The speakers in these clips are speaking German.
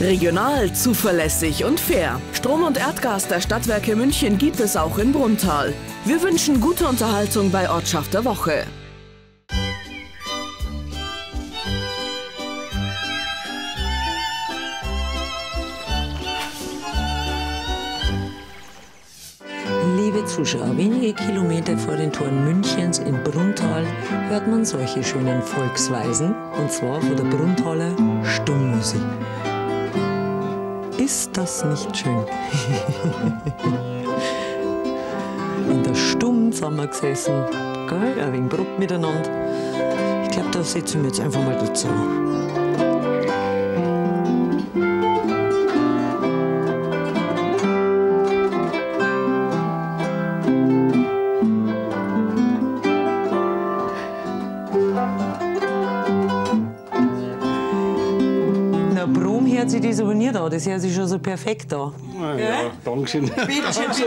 Regional, zuverlässig und fair. Strom und Erdgas der Stadtwerke München gibt es auch in Brunntal. Wir wünschen gute Unterhaltung bei Ortschaft der Woche. Liebe Zuschauer, wenige Kilometer vor den Toren Münchens in Brunntal hört man solche schönen Volksweisen, und zwar von der Brunntaler Stummmusik. Ist das nicht schön? in der Stumm wir gesessen, gell? ein wenig Brot miteinander. Ich glaube, da setzen wir jetzt einfach mal dazu. Brom hört sich das hört sich schon so perfekt an. Ja, ja Dankeschön. Bitte, bitte.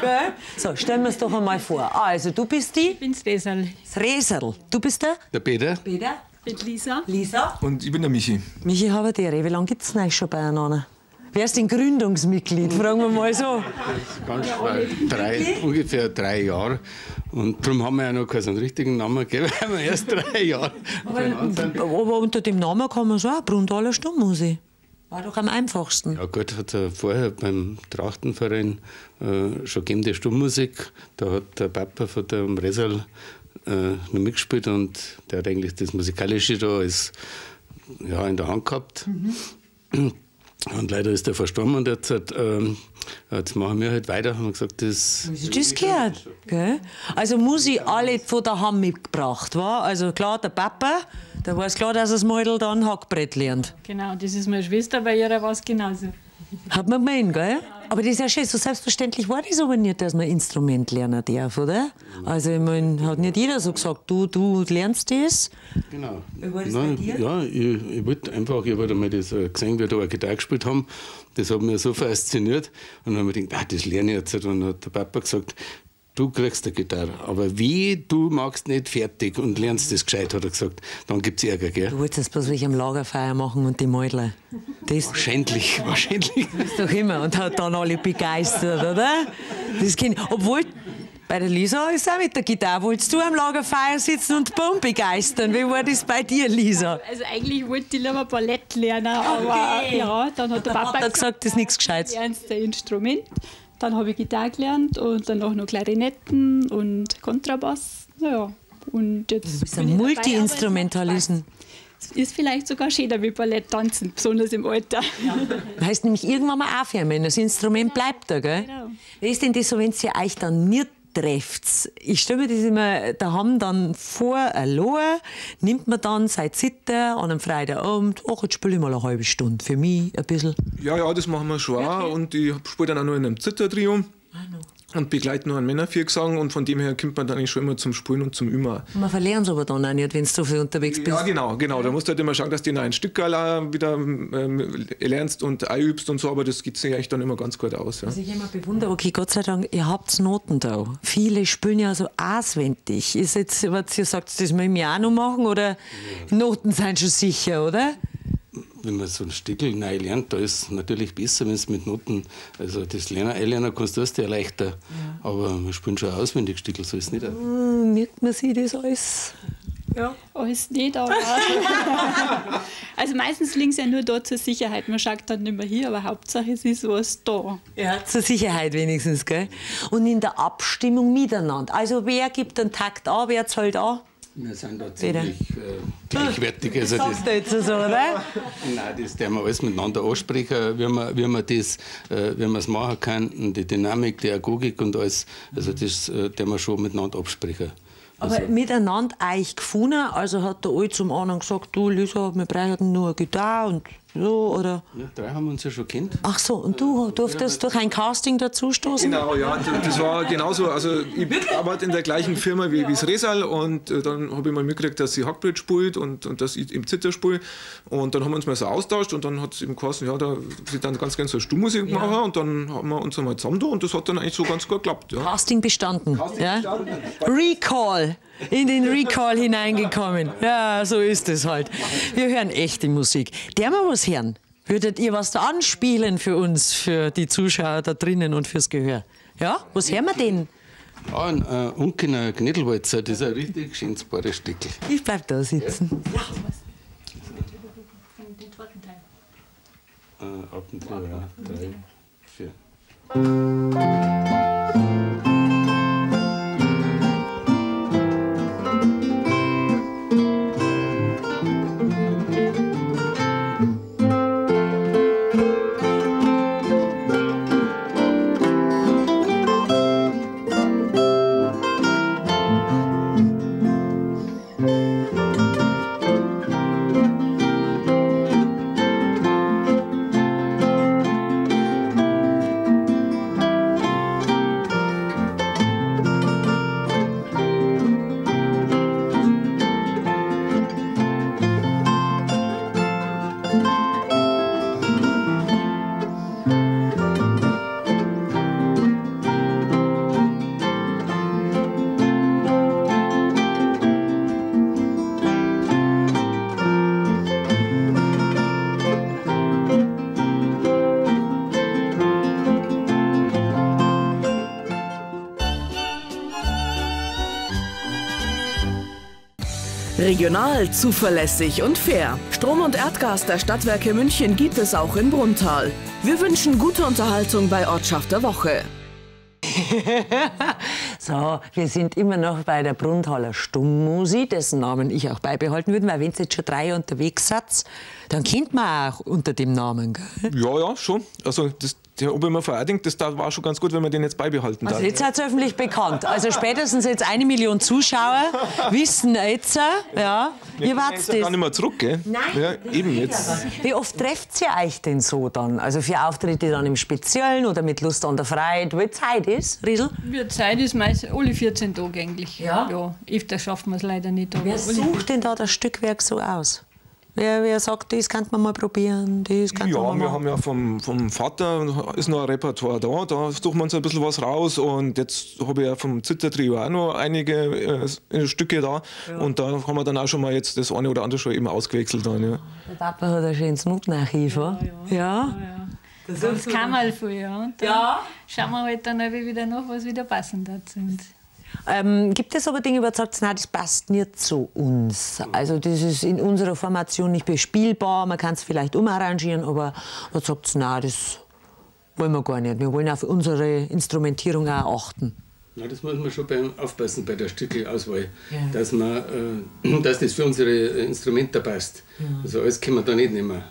Gell? So, stellen wir es doch einmal vor. Also, du bist die? Ich bin's Resal. Das Reserl. Du bist der? Der Peter? Peter. Ich bin Lisa. Lisa. Und ich bin der Michi. Michi Haberdere. Wie lange gibt es denn euch schon beieinander? Wer ist denn Gründungsmitglied? Fragen wir mal so. Ganz frei. Drei, ungefähr drei Jahre. Und darum haben wir ja noch keinen richtigen Namen gegeben, weil wir erst drei Jahre sind. Aber unter dem Namen kann man sagen, Bruntaler Stummmusik. War doch am einfachsten. Ja gut, hat er vorher beim Trachtenverein äh, schon gegeben, die Stummmusik. Da hat der Papa von dem Resal äh, noch mitgespielt und der hat eigentlich das Musikalische da als, ja, in der Hand gehabt. Und leider ist er verstorben und jetzt, hat, ähm, jetzt machen wir halt weiter. Haben wir gesagt, das. Das gehört? Gell? Also Musik alle von daheim mitgebracht, war. Also klar, der Papa, da war es klar, dass das Mädel dann Hackbrett lernt. Genau, das ist meine Schwester, bei ihrer war es genauso. Hat man gemeint, gell? Aber das ist ja schön, so selbstverständlich war das aber nicht, dass man Instrument lernen darf, oder? Also, ich mein, hat nicht jeder so gesagt, du, du lernst das. Genau. War das Nein, bei dir? Ja, ich, ich wollte einfach, ich habe einmal das äh, gesehen, wie da eine Gitarre gespielt haben. Das hat mich so fasziniert. Und dann habe ich gedacht, ah, das lerne ich jetzt. Und dann hat der Papa gesagt, du kriegst eine Gitarre. Aber wie, du magst nicht fertig und lernst das gescheit, hat er gesagt. Dann gibt es Ärger, gell? Du wolltest das bloß welche am Lagerfeuer machen und die Mädler. Das Wahrscheinlich, wahrscheinlich. ist doch immer. Und hat dann alle begeistert, oder? Das kind, obwohl, bei der Lisa ist auch mit der Gitarre. Wolltest du am Lagerfeuer sitzen und Baum begeistern? Wie war das bei dir, Lisa? Also eigentlich wollte ich lieber Ballett lernen, aber ja, dann hat der Dann Papa hat er gesagt, das ist nichts Gescheites. lernst ein Instrument. Dann habe ich Gitarre gelernt und dann auch noch Klarinetten und Kontrabass. Ja, und jetzt Du bist ein Multi-Instrumentalisten. Ist vielleicht sogar schöner wie Ballett tanzen, besonders im Alter. Heißt nämlich irgendwann mal aufhören, das Instrument bleibt da, gell? Genau. Wie ist denn das so, wenn ihr euch dann nicht trefft? Ich stelle mir das immer daheim dann vor, allein, nimmt man dann seine Zitter an einem Freitagabend, ach, jetzt spiele ich mal eine halbe Stunde, für mich ein bisschen. Ja, ja, das machen wir schon auch. Und ich spiele dann auch noch in einem Zittertrio. Und begleite noch einen Männerviergesang. Und von dem her kommt man dann eigentlich schon immer zum Spielen und zum Üben. Man verlieren es aber dann auch nicht, wenn du so viel unterwegs bist. Ja, genau, genau. Da musst du halt immer schauen, dass du noch ein Stück wieder ähm, lernst und einübst und so. Aber das geht sich eigentlich dann immer ganz gut aus. Ja. Was ich immer bewundere, okay, Gott sei Dank, ihr habt Noten da. Viele spielen ja so auswendig. Ist jetzt, was ihr sagt, das müssen wir auch noch machen oder Noten sind schon sicher, oder? Wenn man so ein Stückel neu lernt, da ist es natürlich besser, wenn es mit Noten, also das Lernen, einlernen kannst du das dir leichter. Aber wir spielen schon auswendig Stückel, so ist es nicht. Hm, Merkt man sich das alles? Alles nicht, aber. also meistens liegt es ja nur da zur Sicherheit. Man schaut dann nicht mehr hier, aber Hauptsache es ist was da. Ja, zur Sicherheit wenigstens, gell? Und in der Abstimmung miteinander. Also wer gibt den Takt an, wer zahlt an? Wir sind da ziemlich äh, gleichwertig. Also das, Sagst du jetzt so, oder? Nein, das werden wir alles miteinander ansprechen, wie man, wie man das, äh, wie man es machen kann, und die Dynamik, die Agogik und alles. Also das äh, werden wir schon miteinander absprechen. Aber miteinander euch gefunden, also hat der eine zum anderen gesagt, du Lisa, wir brauchen nur eine Gitarre und so, oder? Ja, drei haben uns ja schon kennt. Ach so, und du durftest durch ein Casting dazustoßen? Genau, ja, das war genauso. Also ich arbeite in der gleichen Firma wie, wie das Resal und äh, dann habe ich mal mitgekriegt, dass sie Hackbrett spielt und, und dass ich im Zitter spiele. Und dann haben wir uns mal so austauscht und dann hat es eben geheißen, ja, da sie dann ganz gerne so Stummmusik machen und dann haben wir uns einmal zusammen da und das hat dann eigentlich so ganz gut geklappt. Ja. Casting bestanden. ja? Recall Recall. In den Recall hineingekommen. Ja, so ist es halt. Wir hören echte Musik. Der mal was hören. Würdet ihr was da anspielen für uns, für die Zuschauer da drinnen und fürs Gehör? Ja, was hören wir denn? Ah, ein äh, Unkener Gnädelwalzer, das ist ein richtig schönes Stück. Ich bleib da sitzen. Ja. Äh, ab und zu, ja. Drei, vier. Regional, zuverlässig und fair. Strom und Erdgas der Stadtwerke München gibt es auch in Brunntal. Wir wünschen gute Unterhaltung bei Ortschaft der Woche. so, wir sind immer noch bei der Brunntaler Stummmusi, dessen Namen ich auch beibehalten würde, weil wenn jetzt schon drei unterwegs seid, dann kennt man auch unter dem Namen, gell? Ja, ja, schon. Also das, der Obermann Vereidigung, das war schon ganz gut, wenn man den jetzt beibehalten darf. Also jetzt seid ihr öffentlich bekannt. Also spätestens jetzt eine Million Zuschauer wissen jetzt, ja, ihr wart das. gar nicht mehr zurück, gell? Nein. Ja, eben jetzt. Wie oft trefft ihr euch denn so dann? Also für Auftritte dann im Speziellen oder mit Lust an der Freiheit? Wie Zeit ist, Riesel? Wie Zeit ist meist alle 14 Tage eigentlich. Ja? Ja, öfter schaffen wir es leider nicht. Wer sucht denn da das Stückwerk so aus? Wer, wer sagt, das könnte man mal probieren, das könnte Ja, man mal wir haben ja vom, vom Vater ist noch ein Repertoire da, da suchen wir uns ein bisschen was raus und jetzt habe ich ja vom Zittertrio auch noch einige äh, Stücke da und da haben wir dann auch schon mal jetzt das eine oder andere schon eben ausgewechselt. Dann, ja. Der Papa hat ein schönes Notenarchiv, ja? Ja. Ja. Das, das kann mal viel, ja. Und dann Ja. schauen wir halt dann wieder nach, was wieder passend dazu sind. Ähm, gibt es aber Dinge, wo ihr sagt, nein, das passt nicht zu uns? Also das ist in unserer Formation nicht bespielbar, man kann es vielleicht umarrangieren, aber man sagt, nein, das wollen wir gar nicht. Wir wollen auf unsere Instrumentierung auch achten. Ja, das muss man schon beim Aufpassen bei der Stückelauswahl, Ja. dass, man, äh, dass das für unsere Instrumente passt. Also alles können wir da nicht nehmen.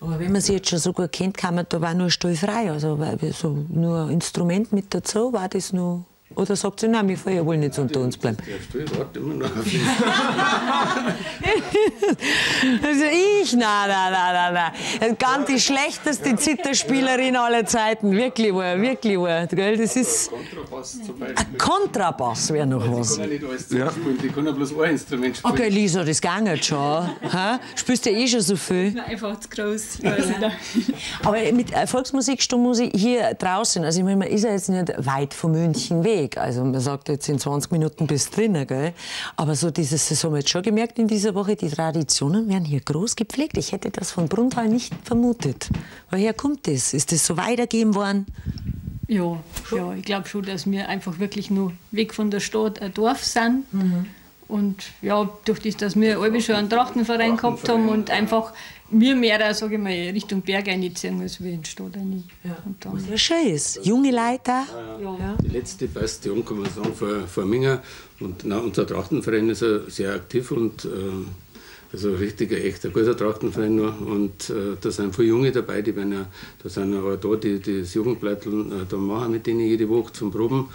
Aber wenn man sie jetzt schon so gut kennt, kann man da war nur stallfrei. Also so nur Instrument mit dazu, war das nur. Oder sagt sie, nein, wir wollen nicht unter uns bleiben. Der wartet immer noch. Also ich, nein, nein, nein, nein, nein. Ganz die schlechteste Zitterspielerin aller Zeiten. Wirklich wahr, wirklich wahr. Gell? Das ist Kontrabass zum ein Beispiel. Kontrabass wäre noch Die was. kann ja nicht alles spielen, die kann ja bloß ein Instrument spielen. Okay, Lisa, das geht schon. Hä? Spielst ja eh schon so viel. Einfach zu groß. ich. Aber mit äh, Volksmusik, Stummmusik hier draußen, also ich meine, man ist ja jetzt nicht weit von München weg. Also man sagt jetzt in 20 Minuten bis drinnen, gell? Aber so dieses, das haben wir jetzt schon gemerkt in dieser Woche, die Traditionen werden hier groß gepflegt. Ich hätte das von Brunthal nicht vermutet. Woher kommt das? Ist das so weitergegeben worden? Ja, ja, ich glaube schon, dass wir einfach wirklich nur weg von der Stadt ein Dorf sind. Und ja, durch das, dass wir alle schon einen Trachtenverein gehabt haben und einfach wir mehr, sage ich mal, Richtung Berg einziehen als wir in Stadt rein. Und dann, Ja, schön ist. Junge Leute. ja. Die letzte Bastion, kann man sagen, vor, vor Minga. Und na, unser Trachtenverein ist ja sehr aktiv und äh, also richtig ein echter guter Trachtenverein noch. Und äh, da sind viele Junge dabei, die werden ja, da sind auch da, die, die das Jugendblätteln äh, da machen mit denen jede Woche zum Proben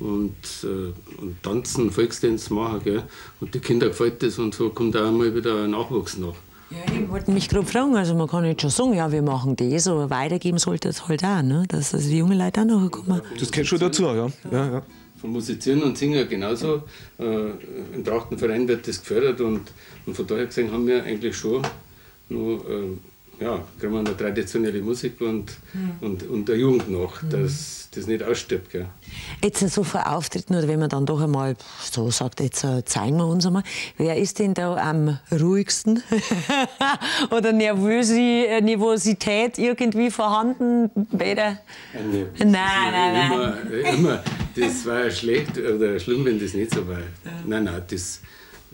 und, äh, und tanzen, Volkstanz machen. Gell? Und die Kinder gefällt das und so kommt auch mal wieder ein Nachwuchs nach. Ja, ich wollte mich gerade fragen, also man kann jetzt schon sagen, ja, wir machen das, aber weitergeben sollte es halt auch, ne? dass also die jungen Leute auch noch kommen. Das gehört schon dazu, ja. ja, ja. Vom Musizieren und Singen genauso. Äh, Im Trachtenverein wird das gefördert und, und von daher gesehen haben wir eigentlich schon äh, ja, kriegen wir eine traditionelle Musik und, mhm. und, und der Jugend noch, mhm. dass das nicht ausstirbt. Gell. Jetzt so vor Auftritten oder wenn man dann doch einmal so sagt, jetzt äh, zeigen wir uns einmal, wer ist denn da am ruhigsten? oder Nervösi äh, Nervosität irgendwie vorhanden? Beide? Nee, nein, nein, nein. Immer, immer, das war schlecht oder schlimm, wenn das nicht so war. Nein, nein, das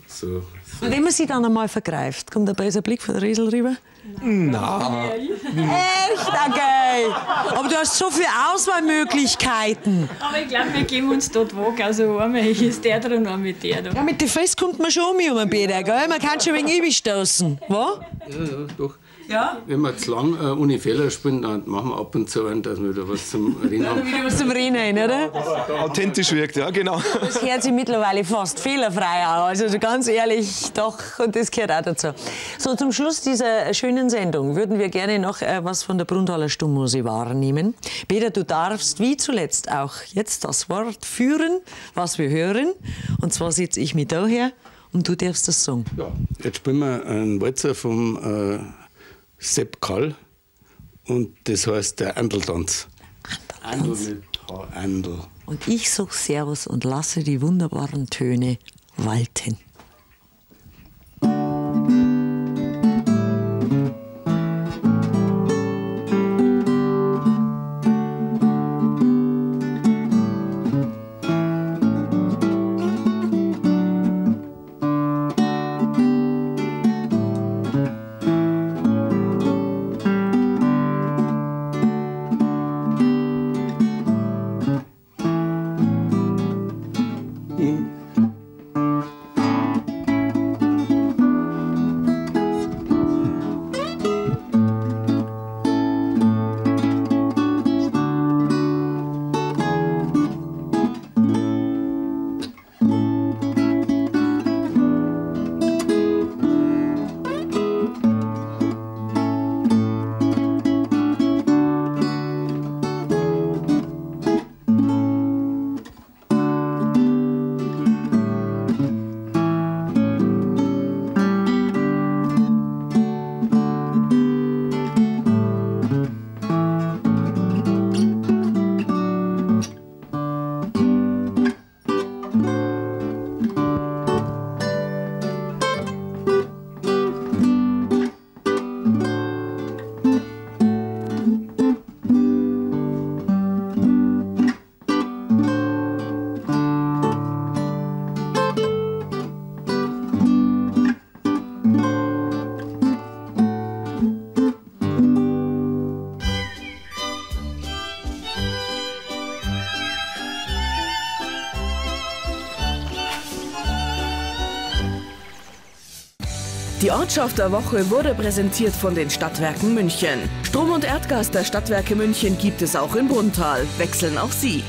so. Und wenn man sich dann einmal vergreift, kommt ein böser Blick von der Riesel rüber? Na. Echt? Okay. Aber du hast so viele Auswahlmöglichkeiten. Aber ich glaube, wir geben uns dort weg. Also einmal ist der dran und einmal der da. Ja, mit den Fest kommt man schon um um den Bäder, gell? Man kann schon wenig ewig stoßen. Was? Ja, ja, doch. Ja? Wenn wir zu lang äh, ohne Fehler spielen, dann machen wir ab und zu einen, dass wir wieder was zum Reden haben. wieder was zum Reden haben, oder? Authentisch wirkt, ja, genau. Das hört sich mittlerweile fast fehlerfrei an. Also ganz ehrlich, doch, und das gehört auch dazu. So, zum Schluss dieser schönen Sendung würden wir gerne noch äh, was von der Bruntaler Stummmusik wahrnehmen. Peter, du darfst wie zuletzt auch jetzt das Wort führen, was wir hören. Und zwar sitze ich mit daher und du darfst das sagen. Ja, jetzt spielen wir einen Walzer vom... Äh Sepp Kall und das heißt der Andeltanz. Andel Andel. Und ich sag Servus und lasse die wunderbaren Töne walten. Ortschaft der Woche wurde präsentiert von den Stadtwerken München. Strom und Erdgas der Stadtwerke München gibt es auch in Brunntal. Wechseln auch Sie.